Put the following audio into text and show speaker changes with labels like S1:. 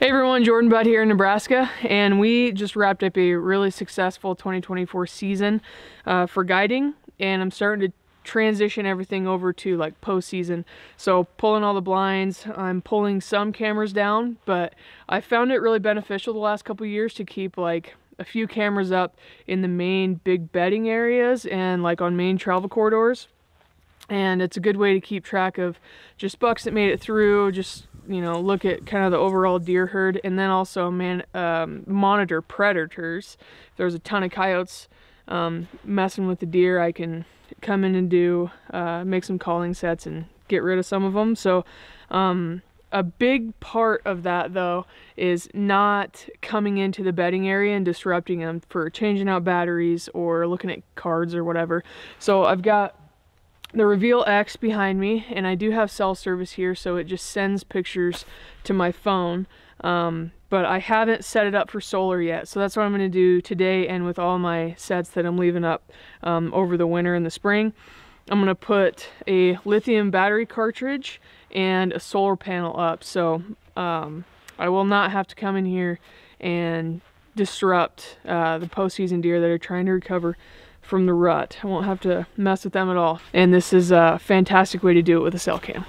S1: Hey everyone, Jordan Budd here in Nebraska, and we just wrapped up a really successful 2024 season uh, for guiding, and I'm starting to transition everything over to like postseason. So pulling all the blinds, I'm pulling some cameras down, but I found it really beneficial the last couple years to keep like a few cameras up in the main big bedding areas and like on main travel corridors. And it's a good way to keep track of just bucks that made it through, just you know, look at kind of the overall deer herd, and then also man um, monitor predators. If there's a ton of coyotes um, messing with the deer, I can come in and do uh, make some calling sets and get rid of some of them. So um, a big part of that though is not coming into the bedding area and disrupting them for changing out batteries or looking at cards or whatever. So I've got the Reveal X behind me and I do have cell service here so it just sends pictures to my phone. Um, but I haven't set it up for solar yet. So that's what I'm going to do today and with all my sets that I'm leaving up um, over the winter and the spring. I'm going to put a lithium battery cartridge and a solar panel up. So um, I will not have to come in here and disrupt uh, the postseason deer that are trying to recover from the rut. I won't have to mess with them at all. And this is a fantastic way to do it with a cell cam.